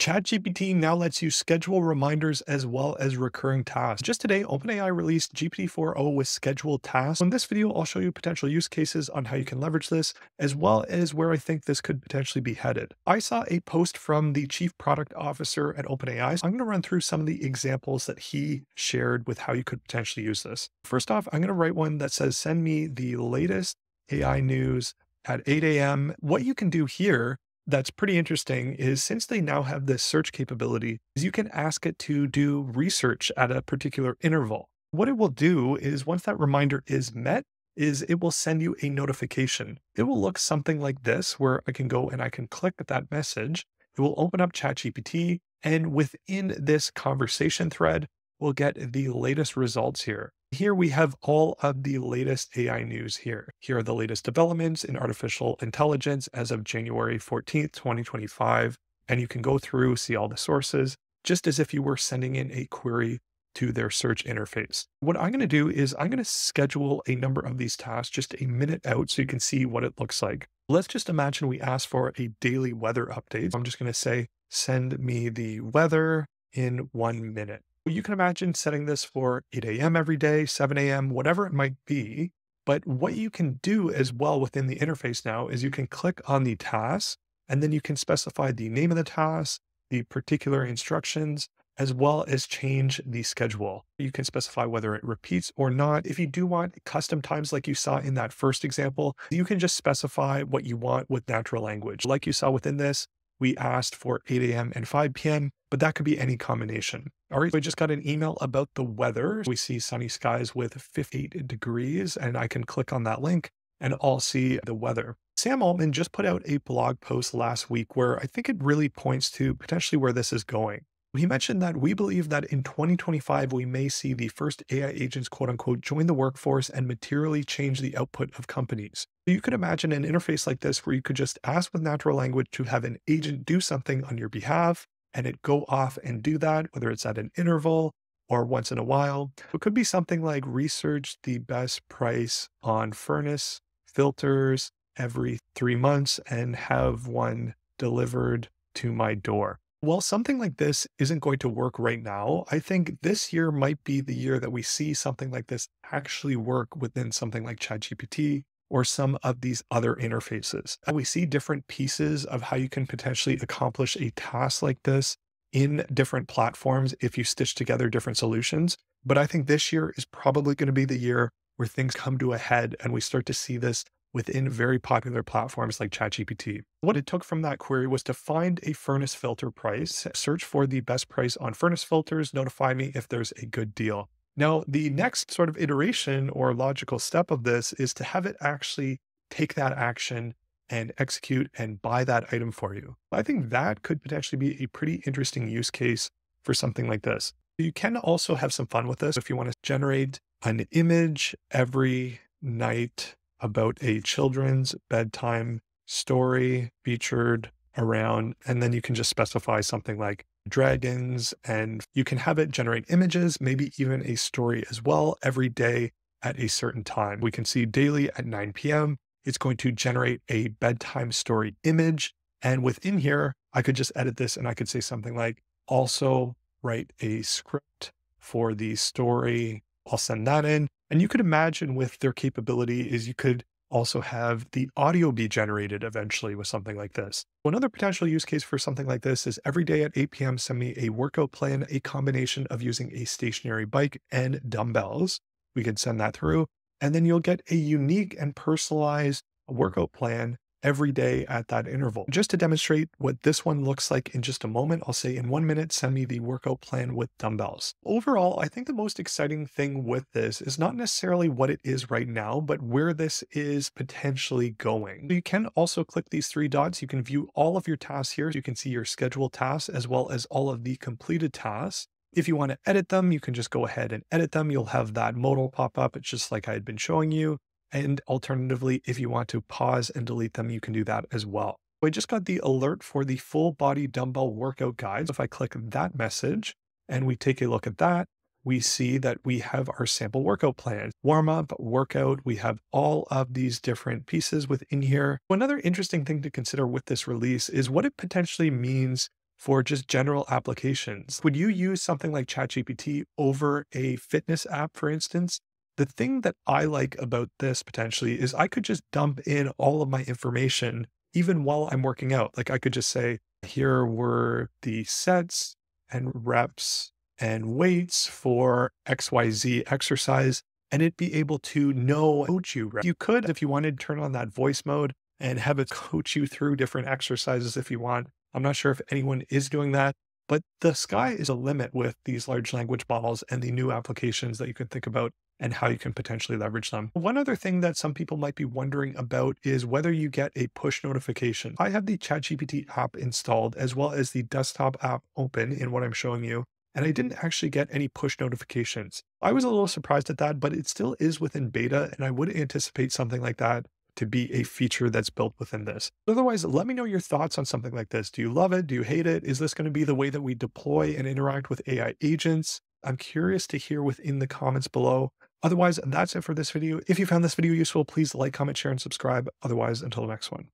ChatGPT now lets you schedule reminders as well as recurring tasks. Just today, OpenAI released GPT-4o with scheduled tasks. In this video, I'll show you potential use cases on how you can leverage this, as well as where I think this could potentially be headed. I saw a post from the chief product officer at OpenAI. So I'm going to run through some of the examples that he shared with how you could potentially use this. First off, I'm going to write one that says, send me the latest AI news at 8 a.m. What you can do here that's pretty interesting is since they now have this search capability, is you can ask it to do research at a particular interval. What it will do is once that reminder is met, is it will send you a notification. It will look something like this, where I can go and I can click that message. It will open up ChatGPT, and within this conversation thread, we'll get the latest results here. Here we have all of the latest AI news here. Here are the latest developments in artificial intelligence as of January 14th, 2025. And you can go through, see all the sources, just as if you were sending in a query to their search interface. What I'm going to do is I'm going to schedule a number of these tasks just a minute out so you can see what it looks like. Let's just imagine we ask for a daily weather update. I'm just going to say, send me the weather in one minute. You can imagine setting this for 8 a.m. every day, 7 a.m., whatever it might be. But what you can do as well within the interface now is you can click on the task and then you can specify the name of the task, the particular instructions, as well as change the schedule. You can specify whether it repeats or not. If you do want custom times like you saw in that first example, you can just specify what you want with natural language. Like you saw within this, we asked for 8 a.m. and 5 p.m., but that could be any combination. All right, we just got an email about the weather. We see sunny skies with 58 degrees, and I can click on that link and I'll see the weather. Sam Altman just put out a blog post last week where I think it really points to potentially where this is going. He mentioned that we believe that in 2025, we may see the first AI agents, quote unquote, join the workforce and materially change the output of companies. You could imagine an interface like this where you could just ask with natural language to have an agent do something on your behalf and it go off and do that, whether it's at an interval or once in a while. It could be something like research the best price on furnace filters every three months and have one delivered to my door. While something like this isn't going to work right now, I think this year might be the year that we see something like this actually work within something like ChatGPT or some of these other interfaces. We see different pieces of how you can potentially accomplish a task like this in different platforms if you stitch together different solutions. But I think this year is probably going to be the year where things come to a head and we start to see this within very popular platforms like ChatGPT. What it took from that query was to find a furnace filter price, search for the best price on furnace filters, notify me if there's a good deal. Now, the next sort of iteration or logical step of this is to have it actually take that action and execute and buy that item for you. I think that could potentially be a pretty interesting use case for something like this. You can also have some fun with this if you want to generate an image every night about a children's bedtime story featured around, and then you can just specify something like dragons, and you can have it generate images, maybe even a story as well every day at a certain time. We can see daily at 9 p.m. It's going to generate a bedtime story image. And within here, I could just edit this and I could say something like, also write a script for the story. I'll send that in. And you could imagine with their capability is you could also have the audio be generated eventually with something like this. Another potential use case for something like this is every day at 8 p.m., send me a workout plan, a combination of using a stationary bike and dumbbells. We could send that through, and then you'll get a unique and personalized workout plan every day at that interval. Just to demonstrate what this one looks like in just a moment, I'll say in one minute, send me the workout plan with dumbbells. Overall, I think the most exciting thing with this is not necessarily what it is right now, but where this is potentially going. You can also click these three dots. You can view all of your tasks here. You can see your scheduled tasks as well as all of the completed tasks. If you want to edit them, you can just go ahead and edit them. You'll have that modal pop up. It's just like I had been showing you. And alternatively, if you want to pause and delete them, you can do that as well. I just got the alert for the full body dumbbell workout guide. So if I click that message and we take a look at that, we see that we have our sample workout plan, warm up, workout. We have all of these different pieces within here. Another interesting thing to consider with this release is what it potentially means for just general applications. Would you use something like ChatGPT over a fitness app, for instance? The thing that I like about this potentially is I could just dump in all of my information even while I'm working out. Like I could just say, here were the sets and reps and weights for XYZ exercise, and it'd be able to know coach you. You could, if you wanted, turn on that voice mode and have it coach you through different exercises if you want. I'm not sure if anyone is doing that, but the sky is a limit with these large language models and the new applications that you can think about and how you can potentially leverage them. One other thing that some people might be wondering about is whether you get a push notification. I have the ChatGPT app installed as well as the desktop app open in what I'm showing you, and I didn't actually get any push notifications. I was a little surprised at that, but it still is within beta, and I would anticipate something like that to be a feature that's built within this. Otherwise, let me know your thoughts on something like this. Do you love it? Do you hate it? Is this going to be the way that we deploy and interact with AI agents? I'm curious to hear within the comments below. Otherwise, that's it for this video. If you found this video useful, please like, comment, share, and subscribe. Otherwise, until the next one.